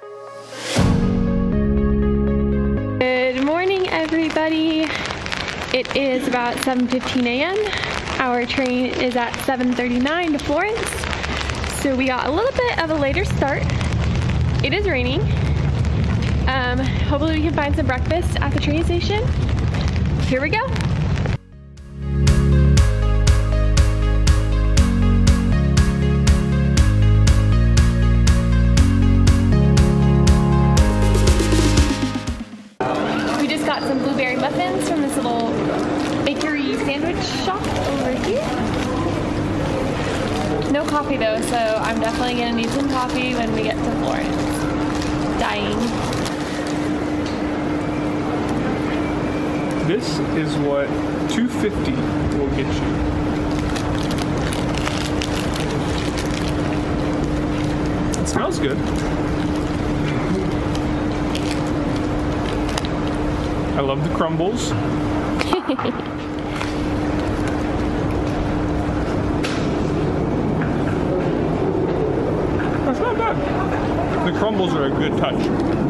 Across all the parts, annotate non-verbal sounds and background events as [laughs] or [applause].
Good morning, everybody. It is about 7.15 a.m. Our train is at 7.39 to Florence. So we got a little bit of a later start. It is raining. Um, hopefully we can find some breakfast at the train station. Here we go. Shop over here. No coffee though, so I'm definitely gonna need some coffee when we get to Florence. Dying. This is what 250 will get you. It smells good. I love the crumbles. [laughs] That's not bad. The crumbles are a good touch.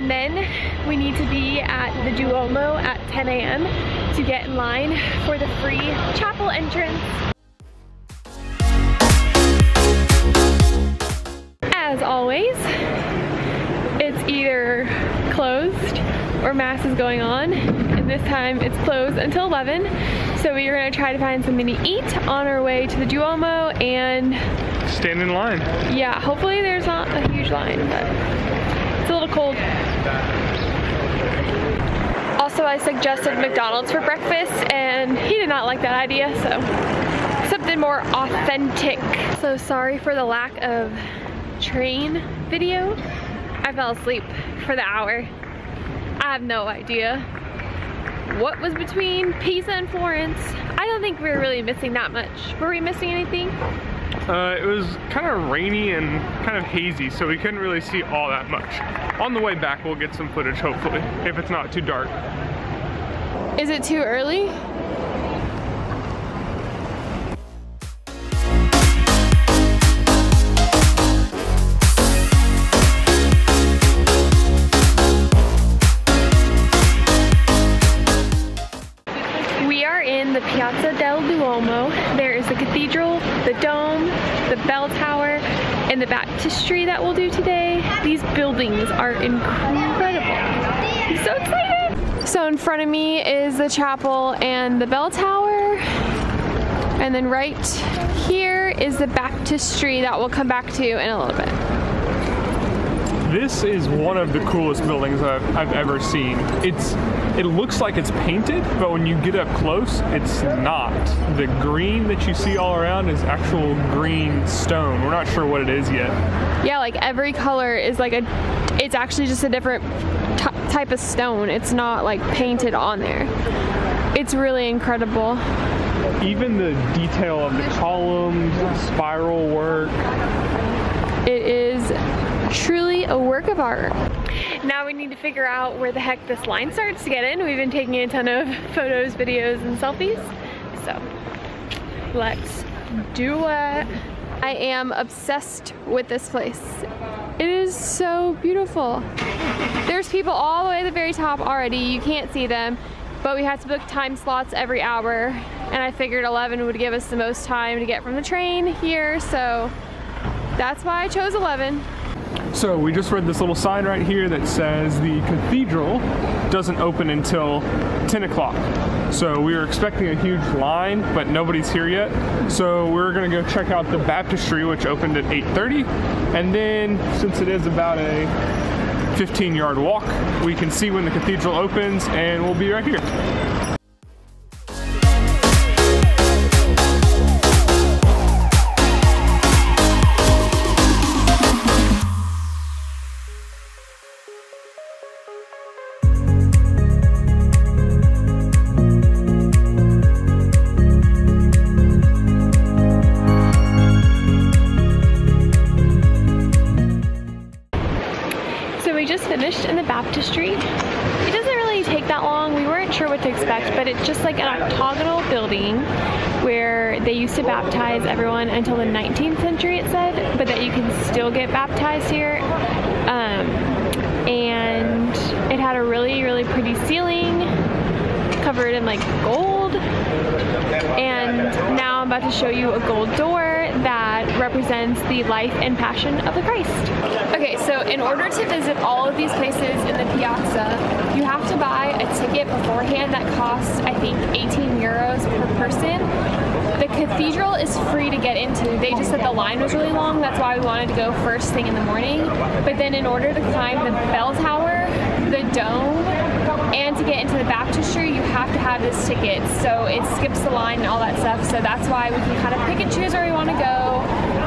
And then we need to be at the Duomo at 10 a.m. to get in line for the free chapel entrance. As always, it's either closed or mass is going on and this time it's closed until 11 so we are going to try to find something to eat on our way to the Duomo and Stand in line. yeah hopefully there's not a huge line but it's a little cold also I suggested McDonald's for breakfast and he did not like that idea so something more authentic so sorry for the lack of train video I fell asleep for the hour I have no idea what was between Pisa and Florence. I don't think we were really missing that much. Were we missing anything? Uh, it was kind of rainy and kind of hazy, so we couldn't really see all that much. On the way back, we'll get some footage, hopefully, if it's not too dark. Is it too early? The baptistry that we'll do today. These buildings are incredible. I'm so excited! So in front of me is the chapel and the bell tower. And then right here is the baptistry that we'll come back to in a little bit. This is one of the coolest buildings I've, I've ever seen. It's it looks like it's painted, but when you get up close, it's not. The green that you see all around is actual green stone. We're not sure what it is yet. Yeah, like every color is like a, it's actually just a different t- type of stone. It's not like painted on there. It's really incredible. Even the detail of the columns, spiral work. It is truly a work of art. Now we need to figure out where the heck this line starts to get in. We've been taking a ton of [laughs] photos, videos, and selfies. So let's do it. I am obsessed with this place. It is so beautiful. There's people all the way at the very top already. You can't see them, but we had to book time slots every hour. And I figured 11 would give us the most time to get from the train here. So that's why I chose 11. So we just read this little sign right here that says the cathedral doesn't open until 10 o'clock. So we were expecting a huge line, but nobody's here yet. So we're gonna go check out the baptistry, which opened at 8.30. And then since it is about a 15 yard walk, we can see when the cathedral opens and we'll be right here. 19th century, it said, but that you can still get baptized here. Um, and it had a really, really pretty ceiling covered in like gold. And now I'm about to show you a gold door that represents the life and passion of the Christ. Okay, so in order to visit all of these places in the piazza, you have to buy a ticket beforehand that costs, I think, 18 euros per person. The cathedral is free to get into. They just said the line was really long, that's why we wanted to go first thing in the morning. But then in order to climb the bell tower, the dome, and to get into the baptistry, you have to have this ticket. So it skips the line and all that stuff. So that's why we can kind of pick and choose where we want to go.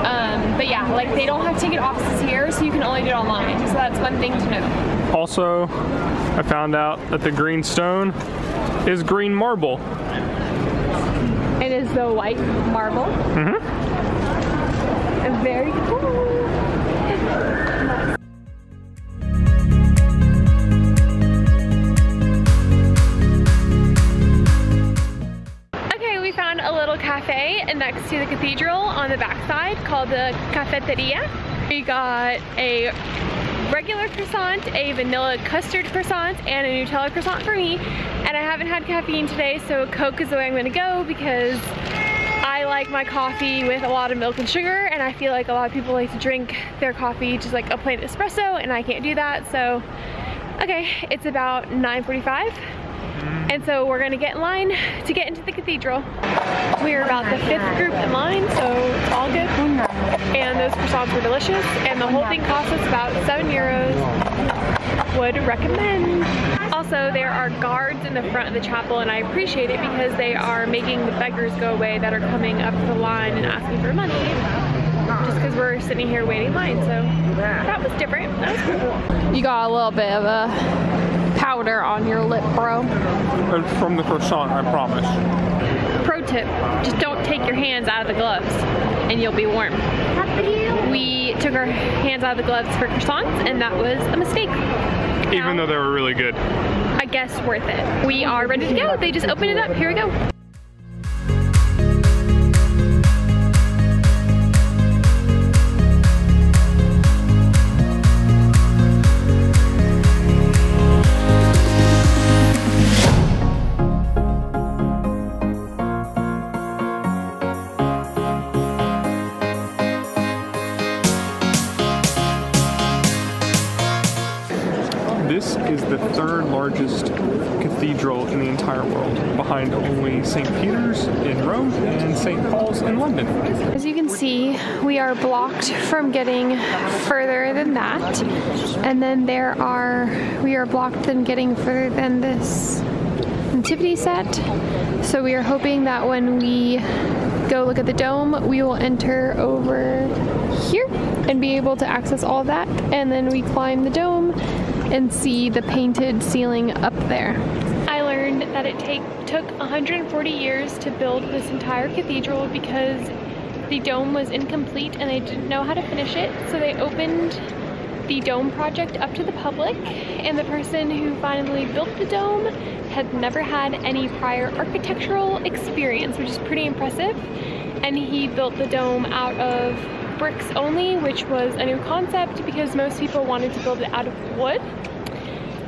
Um, but yeah, like they don't have ticket offices here, so you can only do it online. So that's one thing to know. Also, I found out that the green stone is green marble. Is the white marble. Mm-hmm. Very cool. Okay, we found a little cafe next to the cathedral on the backside called the Cafeteria. We got a regular croissant, a vanilla custard croissant, and a Nutella croissant for me. And I haven't had caffeine today, so Coke is the way I'm gonna go because I like my coffee with a lot of milk and sugar, and I feel like a lot of people like to drink their coffee just like a plain espresso, and I can't do that, so okay, it's about 9.45. And so we're gonna get in line to get into the cathedral. We're about the fifth group in line, so it's all good. Oh, And those croissants were delicious, and the whole thing cost us about seven euros. Would recommend. Also, there are guards in the front of the chapel, and I appreciate it because they are making the beggars go away that are coming up the line and asking for money. Just because we're sitting here waiting in line, so that was different. That was cool. You got a little bit of a powder on your lip, bro. It's from the croissant, I promise. Pro tip, just don't take your hands out of the gloves and you'll be warm. We took our hands out of the gloves for croissants and that was a mistake. Even though they were really good. I guess worth it. We are ready to go. They just opened it up. Here we go. Getting further than that. And then there are, we are blocked than getting further than this nativity set. So we are hoping that when we go look at the dome, we will enter over here and be able to access all that. And then we climb the dome and see the painted ceiling up there. I learned that it take, took 140 years to build this entire cathedral because the dome was incomplete and they didn't know how to finish it. So they opened the dome project up to the public and the person who finally built the dome had never had any prior architectural experience, which is pretty impressive. And he built the dome out of bricks only, which was a new concept because most people wanted to build it out of wood.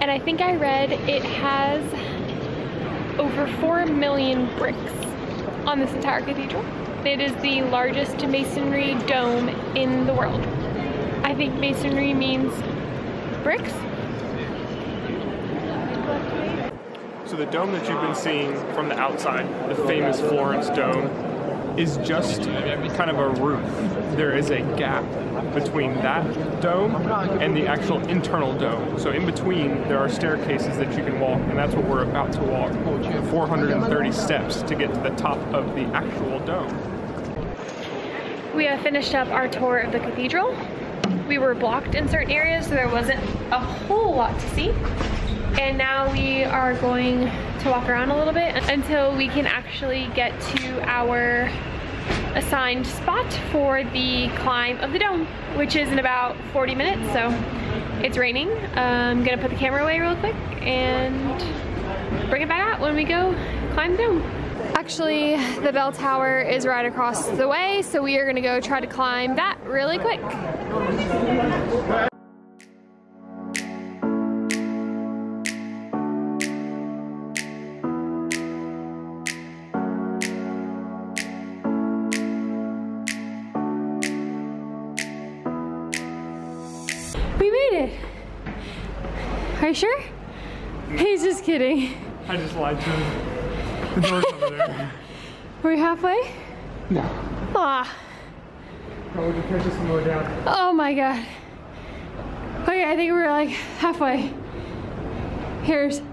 And I think I read it has over 4 million bricks on this entire cathedral. It is the largest masonry dome in the world. I think masonry means bricks. So the dome that you've been seeing from the outside, the famous Florence dome, is just kind of a roof. There is a gap between that dome and the actual internal dome. So in between, there are staircases that you can walk, and that's what we're about to walk. 430 steps to get to the top of the actual dome. We have finished up our tour of the cathedral. We were blocked in certain areas, so there wasn't a whole lot to see. And now we are going to walk around a little bit until we can actually get to our assigned spot for the climb of the dome, which is in about 40 minutes. So It's raining. I'm gonna put the camera away real quick and bring it back out when we go climb the dome. Actually, the bell tower is right across the way, so we are gonna go try to climb that really quick. We made it. Are you sure? [laughs] He's just kidding. I just lied to him. Are we halfway? No. Ah, Oh, we can catch us way down. oh my god. Okay, I think we're like halfway. Here's the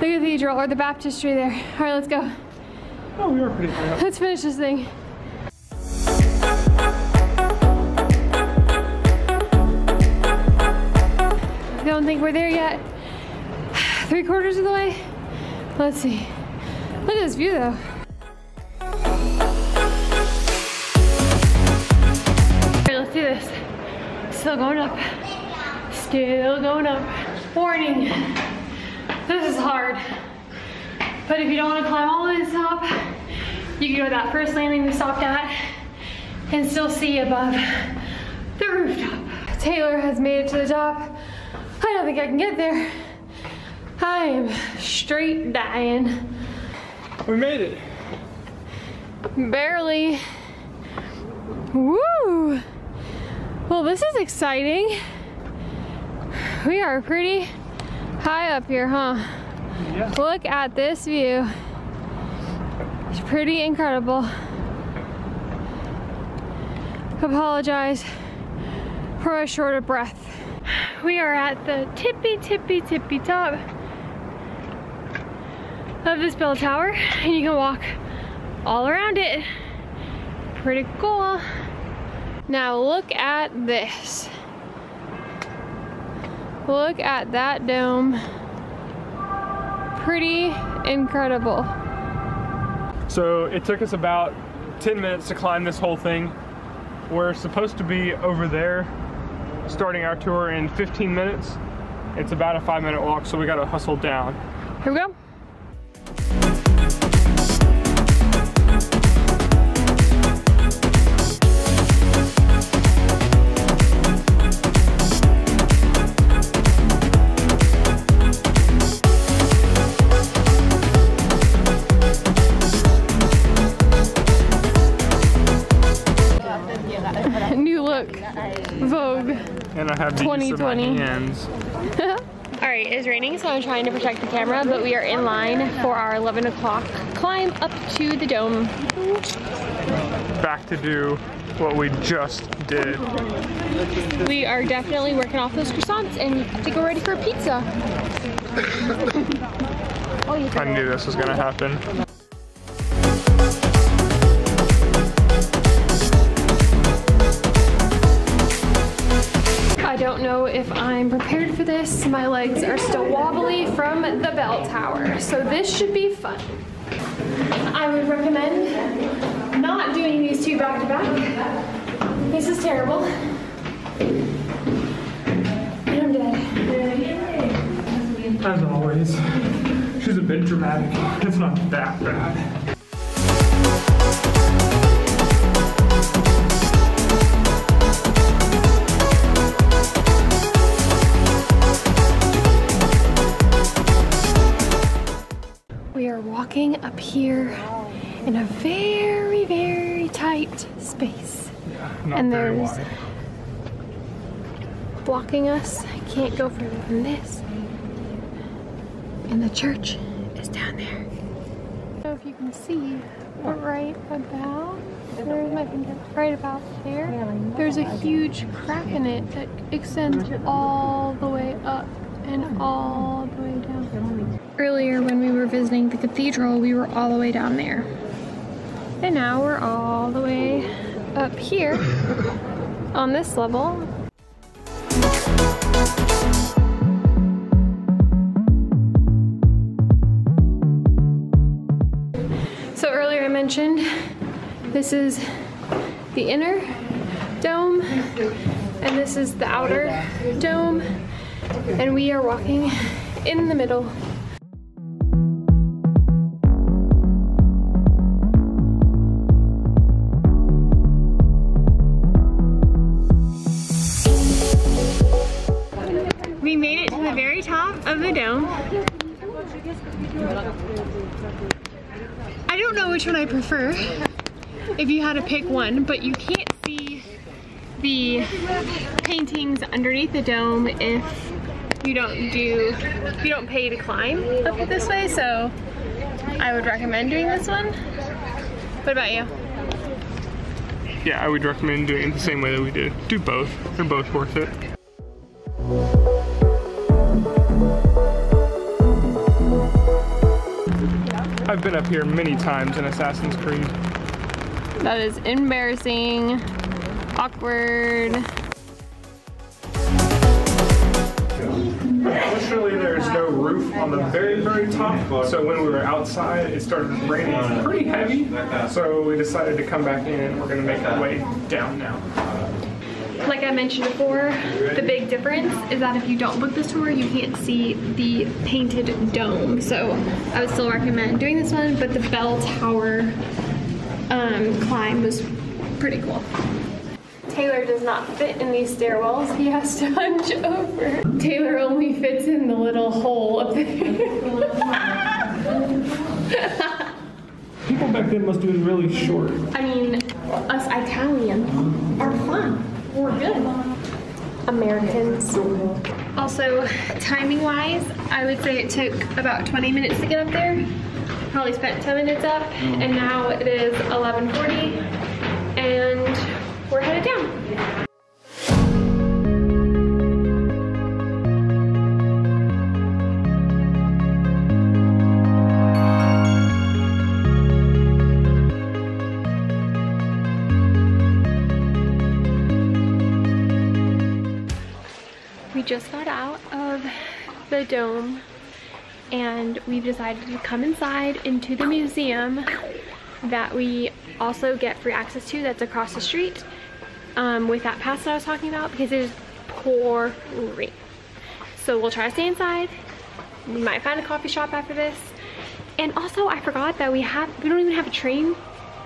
cathedral or the baptistry there. All right, let's go. Oh, we are pretty high up. Let's finish this thing. Don't think we're there yet. [sighs] Three quarters of the way. Let's see. Look at this view though. Okay, let's do this. Still going up. Still going up. Warning. This is hard. But if you don't want to climb all the way to the top, you can go to that first landing we stopped at and still see above the rooftop. Taylor has made it to the top. I don't think I can get there. I am straight dying. We made it. Barely. Woo! Well, this is exciting. We are pretty high up here, huh? Yeah. Look at this view. It's pretty incredible. Apologize for a short of breath. We are at the tippy, tippy, tippy top of this bell tower, and you can walk all around it. Pretty cool. Now look at this. Look at that dome. Pretty incredible. So it took us about 10 minutes to climb this whole thing. We're supposed to be over there starting our tour in 15 minutes. It's about a five minute walk, so we gotta hustle down. Here we go. And I have use my 2020. hands. [laughs] All right, it's raining, so I'm trying to protect the camera, but we are in line for our 11 o'clock climb up to the dome. Back to do what we just did. We are definitely working off those croissants and have to go ready for a pizza. [laughs] I knew this was gonna happen. Know if I'm prepared for this. My legs are still wobbly from the bell tower, so this should be fun. I would recommend not doing these two back to back. This is terrible. And I'm dead. As always, she's a bit dramatic. It's not that bad. Here in a very, very tight space. Not And there's- blocking us. I can't go further than this. And the church is down there. I don't know if you can see, but right about there's my finger. Right about there, there's a huge crack in it that extends all the way up and all the way down. Earlier, when we were visiting the cathedral, we were all the way down there. And now we're all the way up here on this level So earlier I mentioned this is the inner dome. And this is the outer dome. And we are walking in the middle. Prefer if you had to pick one, but you can't see the paintings underneath the dome if you don't do, you don't pay to climb up it this way, so I would recommend doing this one. What about you? Yeah, I would recommend doing it the same way that we did. Do both. They're both worth it. I've been up here many times in Assassin's Creed. That is embarrassing, awkward. Fortunately, there's no roof on the very, very top, so when we were outside, it started raining pretty heavy, so we decided to come back in and we're gonna make our way down now. Like I mentioned before, the big difference is that if you don't book this tour, you can't see the painted dome. So I would still recommend doing this one, but the bell tower um, climb was pretty cool. Taylor does not fit in these stairwells. He has to hunch over. Taylor only fits in the little hole up there. People back then must have been really short. I mean, us Italians are fun. We're good. Americans. Also, timing wise, I would say it took about 20 minutes to get up there. Probably spent 10 minutes up, and now it is 11:40, and we're headed down. The dome and we've decided to come inside into the museum that we also get free access to that's across the street um, with that pass that I was talking about because it is pouring. So we'll try to stay inside. We might find a coffee shop after this. And also I forgot that we have we don't even have a train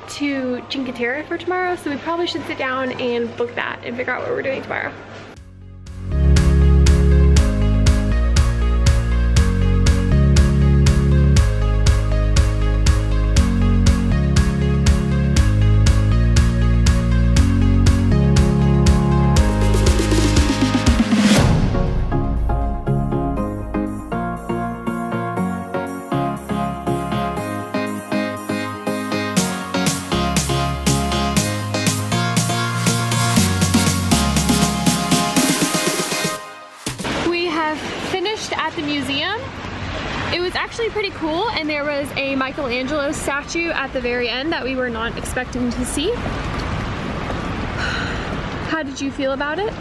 to Cinque Terre for tomorrow so we probably should sit down and book that and figure out what we're doing tomorrow. Was a Michelangelo statue at the very end that we were not expecting to see. [sighs] How did you feel about it?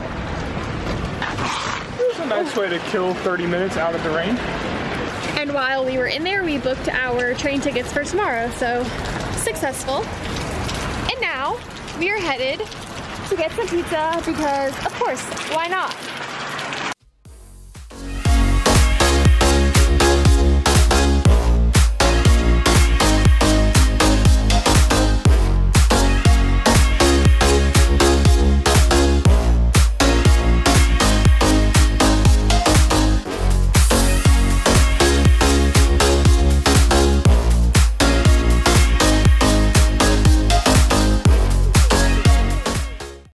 It's a nice way to kill 30 minutes out of the rain. And while we were in there, we booked our train tickets for tomorrow, so successful. And now we are headed to get some pizza because, of course, why not?